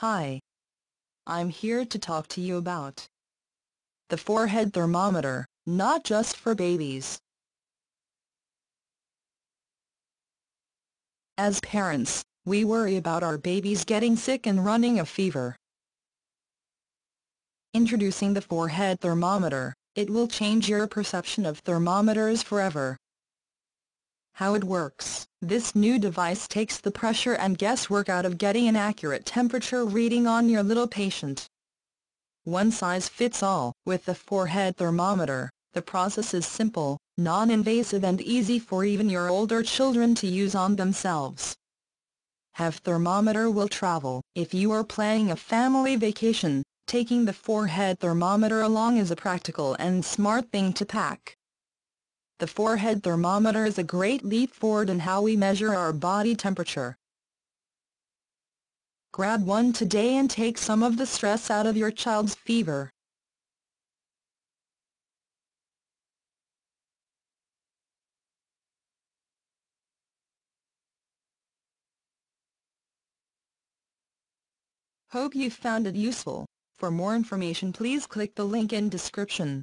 Hi. I'm here to talk to you about the forehead thermometer, not just for babies. As parents, we worry about our babies getting sick and running a fever. Introducing the forehead thermometer, it will change your perception of thermometers forever. How it works This new device takes the pressure and guesswork out of getting an accurate temperature reading on your little patient. One size fits all. With the forehead thermometer, the process is simple, non-invasive and easy for even your older children to use on themselves. Have thermometer will travel. If you are planning a family vacation, taking the forehead thermometer along is a practical and smart thing to pack. The forehead thermometer is a great leap forward in how we measure our body temperature. Grab one today and take some of the stress out of your child's fever. Hope you found it useful. For more information please click the link in description.